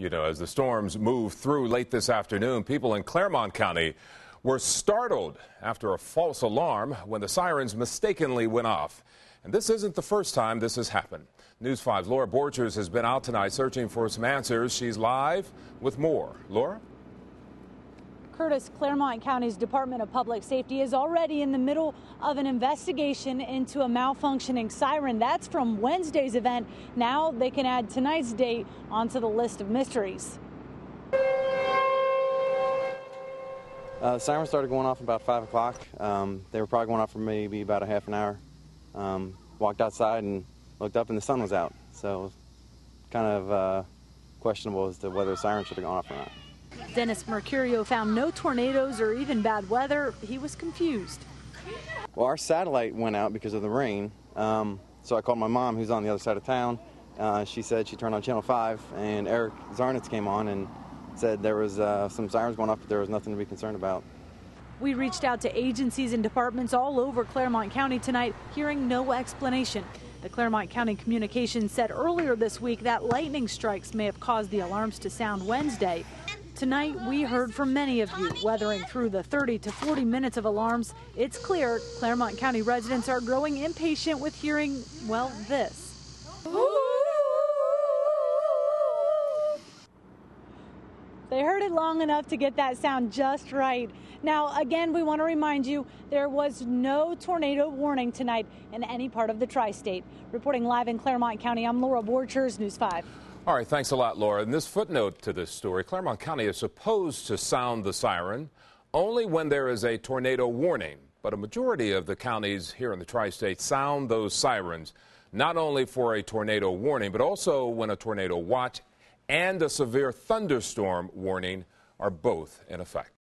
You know, as the storms moved through late this afternoon, people in Clermont County were startled after a false alarm when the sirens mistakenly went off. And this isn't the first time this has happened. News 5's Laura Borchers has been out tonight searching for some answers. She's live with more. Laura? Curtis, Clermont County's Department of Public Safety is already in the middle of an investigation into a malfunctioning siren. That's from Wednesday's event. Now they can add tonight's date onto the list of mysteries. Uh, the siren started going off about 5 o'clock. Um, they were probably going off for maybe about a half an hour. Um, walked outside and looked up, and the sun was out. So, kind of uh, questionable as to whether the siren should have gone off or not. Dennis Mercurio found no tornadoes or even bad weather. He was confused. Well, our satellite went out because of the rain. Um, so I called my mom, who's on the other side of town. Uh, she said she turned on Channel 5, and Eric Zarnitz came on and said there was uh, some sirens going off, but there was nothing to be concerned about. We reached out to agencies and departments all over Clermont County tonight, hearing no explanation. The Clermont County Communications said earlier this week that lightning strikes may have caused the alarms to sound Wednesday. Tonight, we heard from many of you. Weathering through the 30 to 40 minutes of alarms, it's clear Clermont County residents are growing impatient with hearing, well, this. They heard it long enough to get that sound just right. Now, again, we want to remind you there was no tornado warning tonight in any part of the tri state. Reporting live in Clermont County, I'm Laura Borchers, News 5. All right, thanks a lot, Laura. And this footnote to this story Clermont County is supposed to sound the siren only when there is a tornado warning. But a majority of the counties here in the tri state sound those sirens not only for a tornado warning, but also when a tornado watch and a severe thunderstorm warning are both in effect.